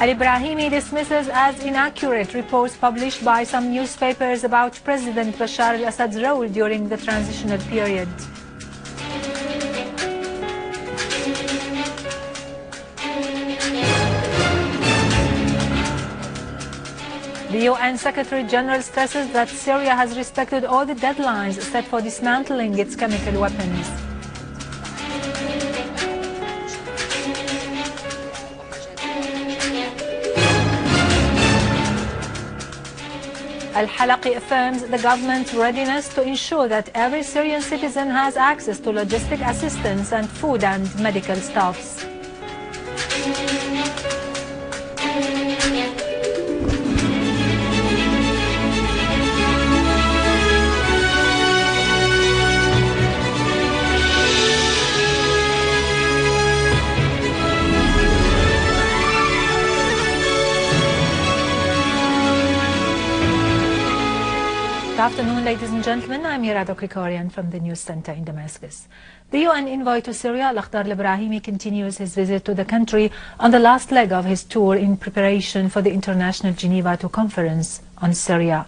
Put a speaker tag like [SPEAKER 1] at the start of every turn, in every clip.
[SPEAKER 1] Al-Ibrahimi dismisses as inaccurate reports published by some newspapers about President Bashar al-Assad's role during the transitional period. The UN Secretary General stresses that Syria has respected all the deadlines set for dismantling its chemical weapons. Al-Halaqi affirms the government's readiness to ensure that every Syrian citizen has access to logistic assistance and food and medical staffs. Good afternoon, ladies and gentlemen. I'm Irado Krikorian from the News Center in Damascus. The UN envoy to Syria, Al-Akhdar al-Ibrahimi, continues his visit to the country on the last leg of his tour in preparation for the International Geneva II conference on Syria.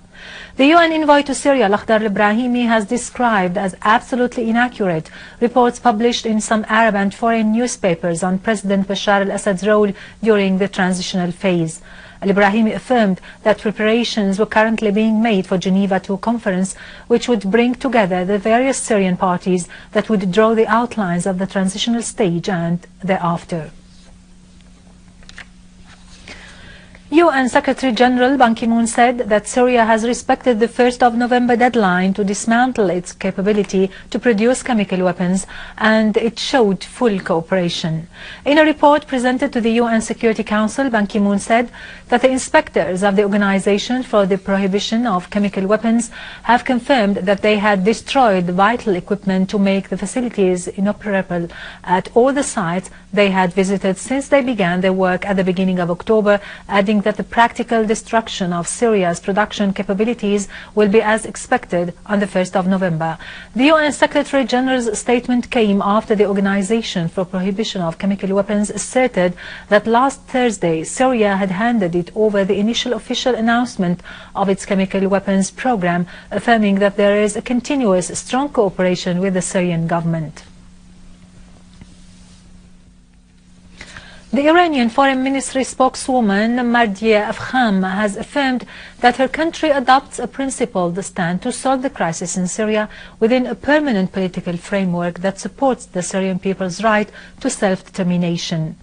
[SPEAKER 1] The UN envoy to Syria, Al-Akhdar al-Ibrahimi, has described as absolutely inaccurate reports published in some Arab and foreign newspapers on President Bashar al-Assad's role during the transitional phase. Al-Ibrahimi affirmed that preparations were currently being made for Geneva II conference, which would bring together the various Syrian parties that would draw the outlines of the transitional stage and thereafter. UN Secretary General Ban Ki-moon said that Syria has respected the 1st of November deadline to dismantle its capability to produce chemical weapons and it showed full cooperation. In a report presented to the UN Security Council, Ban Ki-moon said that the inspectors of the Organization for the Prohibition of Chemical Weapons have confirmed that they had destroyed vital equipment to make the facilities inoperable at all the sites they had visited since they began their work at the beginning of October, adding that the practical destruction of Syria's production capabilities will be as expected on the 1st of November. The UN Secretary General's statement came after the Organization for Prohibition of Chemical Weapons asserted that last Thursday Syria had handed it over the initial official announcement of its chemical weapons program, affirming that there is a continuous strong cooperation with the Syrian government. The Iranian Foreign Ministry spokeswoman Mardia Afkham has affirmed that her country adopts a principled stand to solve the crisis in Syria within a permanent political framework that supports the Syrian people's right to self-determination.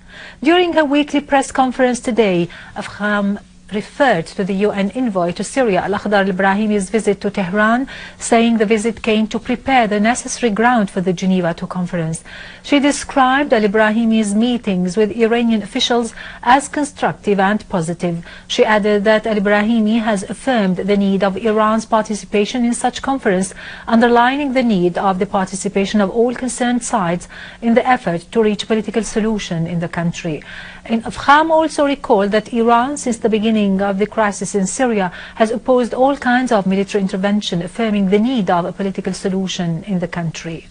[SPEAKER 1] During her weekly press conference today, Afkham referred to the UN envoy to Syria, Al-Akhdar al-Ibrahimi's visit to Tehran, saying the visit came to prepare the necessary ground for the Geneva II conference. She described al-Ibrahimi's meetings with Iranian officials as constructive and positive. She added that al-Ibrahimi has affirmed the need of Iran's participation in such conference, underlining the need of the participation of all concerned sides in the effort to reach political solution in the country. And Afkham also recalled that Iran, since the beginning of the crisis in Syria, has opposed all kinds of military intervention, affirming the need of a political solution in the country.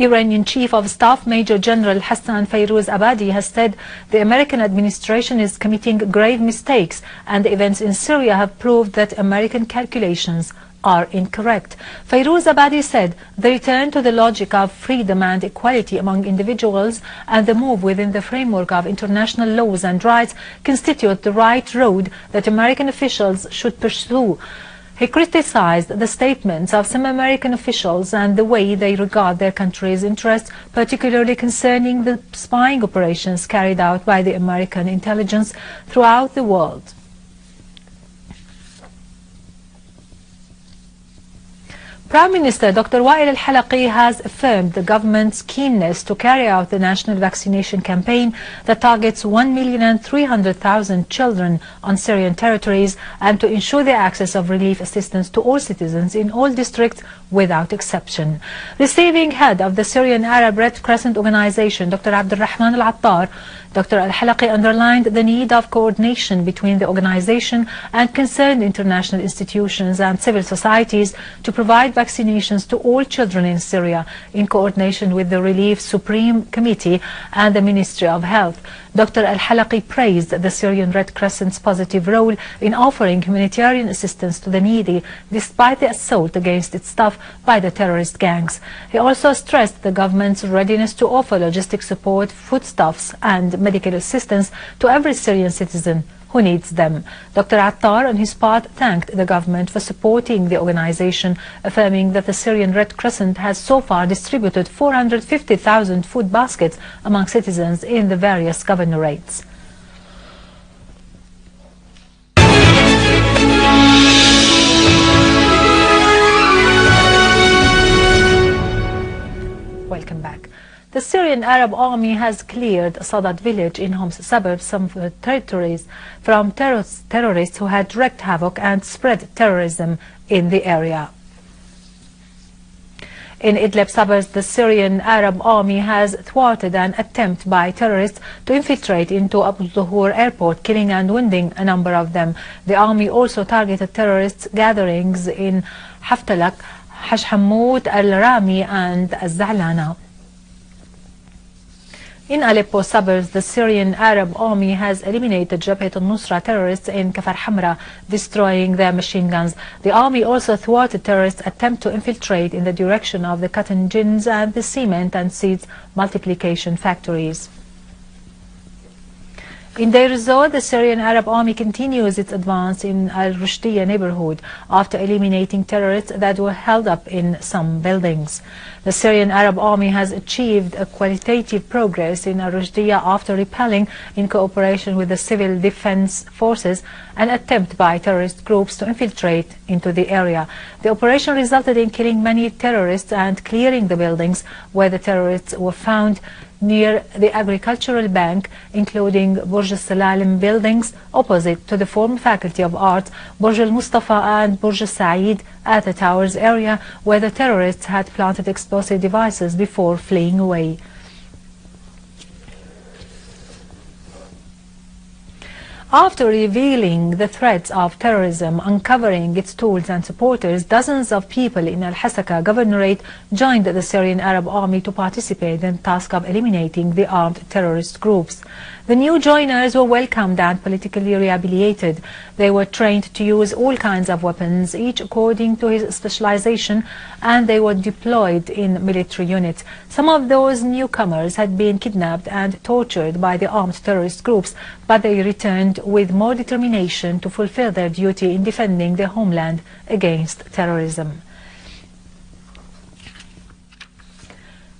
[SPEAKER 1] Iranian Chief of Staff Major General Hassan Fayrouz Abadi has said the American administration is committing grave mistakes and the events in Syria have proved that American calculations are incorrect. Fayrouz Abadi said the return to the logic of freedom and equality among individuals and the move within the framework of international laws and rights constitute the right road that American officials should pursue. He criticized the statements of some American officials and the way they regard their country's interests, particularly concerning the spying operations carried out by the American intelligence throughout the world. Prime Minister Dr. Wael al-Halaqi has affirmed the government's keenness to carry out the national vaccination campaign that targets 1,300,000 children on Syrian territories and to ensure the access of relief assistance to all citizens in all districts without exception. Receiving head of the Syrian Arab Red Crescent Organization, Dr. Abdulrahman al-Attar, Dr. Al-Halaqi underlined the need of coordination between the organization and concerned international institutions and civil societies to provide vaccinations to all children in Syria in coordination with the Relief Supreme Committee and the Ministry of Health. Dr. Al-Halaqi praised the Syrian Red Crescent's positive role in offering humanitarian assistance to the needy despite the assault against its staff by the terrorist gangs. He also stressed the government's readiness to offer logistic support, foodstuffs and medical assistance to every Syrian citizen who needs them. Dr. Attar, on his part, thanked the government for supporting the organization, affirming that the Syrian Red Crescent has so far distributed 450,000 food baskets among citizens in the various governorates. The Syrian Arab Army has cleared Sadat village in Homs suburb, some territories from terrorists who had wreaked havoc and spread terrorism in the area. In Idlib suburbs, the Syrian Arab Army has thwarted an attempt by terrorists to infiltrate into Abu Zuhur airport, killing and wounding a number of them. The army also targeted terrorists gatherings in Haftalak, Hashhamout, Al-Rami and Al-Za'lana. In Aleppo suburbs, the Syrian Arab army has eliminated Jabhat al-Nusra terrorists in Kafar Hamra, destroying their machine guns. The army also thwarted terrorists' attempt to infiltrate in the direction of the cotton gins and the cement and seeds multiplication factories. In Deir ez-Zor, the Syrian Arab army continues its advance in Al-Rushdiya neighborhood after eliminating terrorists that were held up in some buildings. The Syrian Arab army has achieved a qualitative progress in Al-Rushdiya after repelling, in cooperation with the civil defense forces, an attempt by terrorist groups to infiltrate into the area. The operation resulted in killing many terrorists and clearing the buildings where the terrorists were found near the Agricultural Bank, including Burj Salalim buildings opposite to the former Faculty of Arts, Burj Al Mustafa and Burj Said at the Towers area where the terrorists had planted explosive devices before fleeing away. After revealing the threats of terrorism, uncovering its tools and supporters, dozens of people in Al-Hasaka governorate joined the Syrian Arab army to participate in the task of eliminating the armed terrorist groups. The new joiners were welcomed and politically rehabilitated. They were trained to use all kinds of weapons, each according to his specialization, and they were deployed in military units. Some of those newcomers had been kidnapped and tortured by the armed terrorist groups, but they returned with more determination to fulfill their duty in defending their homeland against terrorism.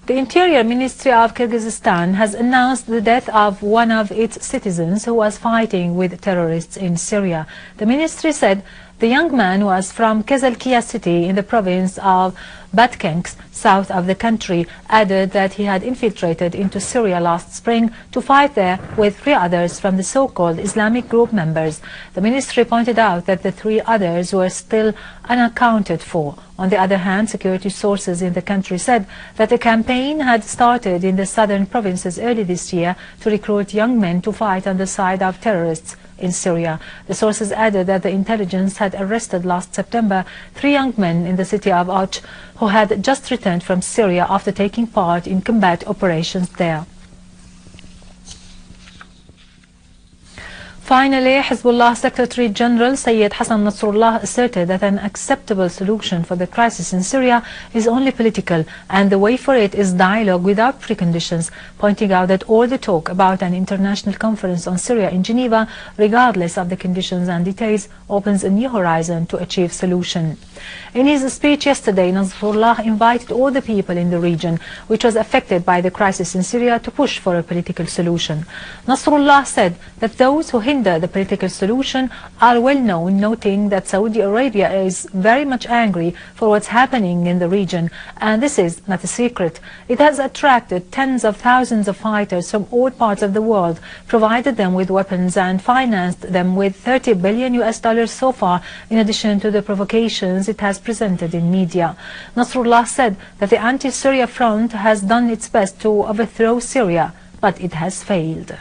[SPEAKER 1] The Interior Ministry of Kyrgyzstan has announced the death of one of its citizens who was fighting with terrorists in Syria. The ministry said the young man was from Kezalkia city in the province of Batkenks, south of the country, added that he had infiltrated into Syria last spring to fight there with three others from the so-called Islamic group members. The ministry pointed out that the three others were still unaccounted for. On the other hand, security sources in the country said that a campaign had started in the southern provinces early this year to recruit young men to fight on the side of terrorists in Syria. The sources added that the intelligence had arrested last September three young men in the city of Osh who had just returned from Syria after taking part in combat operations there. Finally, Hezbollah Secretary General Sayyid Hassan Nasrallah asserted that an acceptable solution for the crisis in Syria is only political and the way for it is dialogue without preconditions, pointing out that all the talk about an international conference on Syria in Geneva, regardless of the conditions and details, opens a new horizon to achieve solution. In his speech yesterday, Nasrallah invited all the people in the region, which was affected by the crisis in Syria, to push for a political solution. Nasrallah said that those who hinder the political solution are well known, noting that Saudi Arabia is very much angry for what's happening in the region, and this is not a secret. It has attracted tens of thousands of fighters from all parts of the world, provided them with weapons and financed them with 30 billion US dollars so far, in addition to the provocations it has presented in media. Nasrallah said that the anti-Syria front has done its best to overthrow Syria, but it has failed.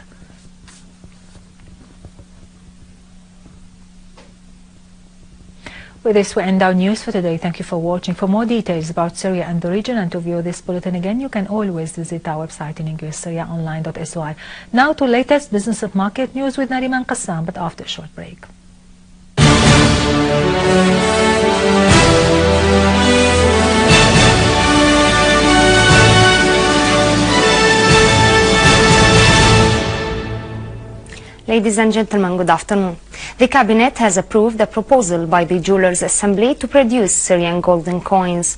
[SPEAKER 1] With this, we end our news for today. Thank you for watching. For more details about Syria and the region and to view this bulletin again, you can always visit our website in English, syriaonline.sy. Now to latest business of market news with Nariman Qassam, but after a short break.
[SPEAKER 2] Ladies and gentlemen, good afternoon. The Cabinet has approved a proposal by the Jewelers Assembly to produce Syrian golden coins.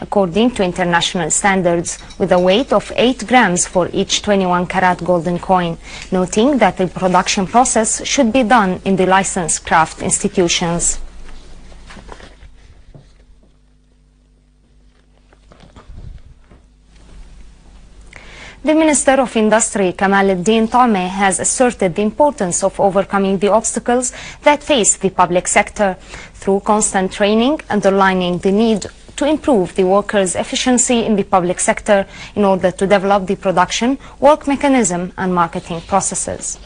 [SPEAKER 2] According to international standards, with a weight of 8 grams for each 21 karat golden coin, noting that the production process should be done in the licensed craft institutions. The Minister of Industry, Kamaluddin Tome, has asserted the importance of overcoming the obstacles that face the public sector through constant training, underlining the need to improve the workers' efficiency in the public sector in order to develop the production, work mechanism and marketing processes.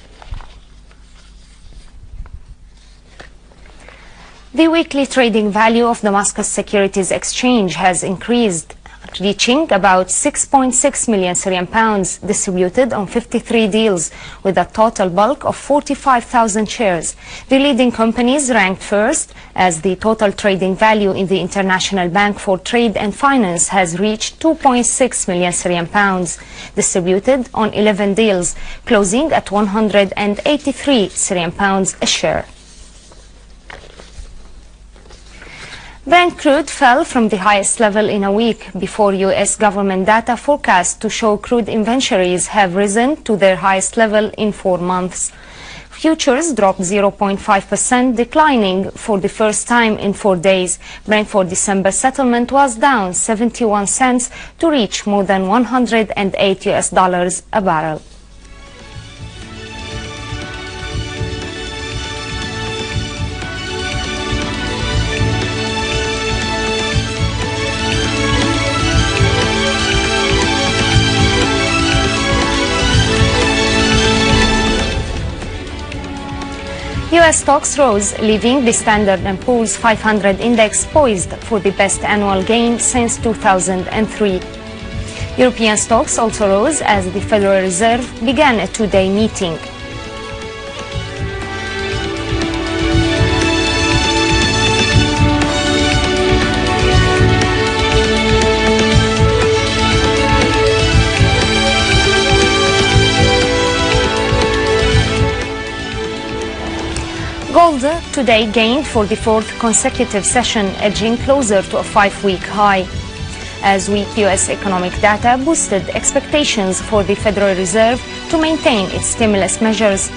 [SPEAKER 2] The weekly trading value of Damascus Securities Exchange has increased reaching about 6.6 million Syrian pounds distributed on 53 deals with a total bulk of 45,000 shares. The leading companies ranked first as the total trading value in the International Bank for Trade and Finance has reached 2.6 million Syrian pounds distributed on 11 deals, closing at 183 Syrian pounds a share. Brent crude fell from the highest level in a week before U.S. government data forecast to show crude inventories have risen to their highest level in four months. Futures dropped 0.5%, declining for the first time in four days. Brent for December settlement was down 71 cents to reach more than 108 US dollars a barrel. U.S. stocks rose, leaving the Standard & Poor's 500 index poised for the best annual gain since 2003. European stocks also rose as the Federal Reserve began a two-day meeting. Today gained for the fourth consecutive session, edging closer to a five-week high. As weak U.S. economic data boosted expectations for the Federal Reserve to maintain its stimulus measures,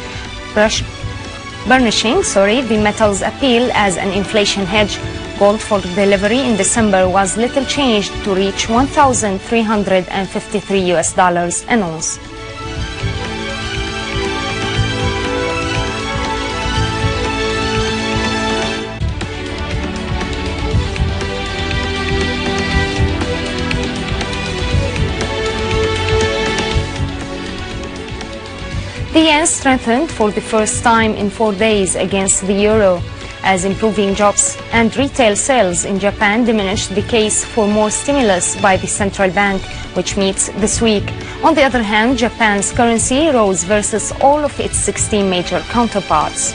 [SPEAKER 2] burnishing sorry, the metal's appeal as an inflation hedge. Gold for delivery in December was little changed to reach 1,353 US dollars an ounce. The yen strengthened for the first time in four days against the euro as improving jobs and retail sales in Japan diminished the case for more stimulus by the central bank, which meets this week. On the other hand, Japan's currency rose versus all of its 16 major counterparts.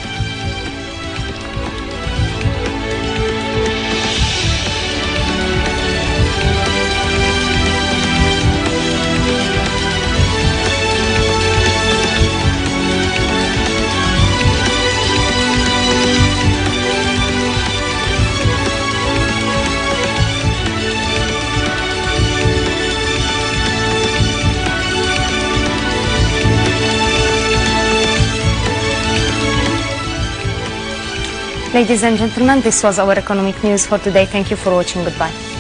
[SPEAKER 2] Ladies and gentlemen, this was our economic news for today. Thank you for watching. Goodbye.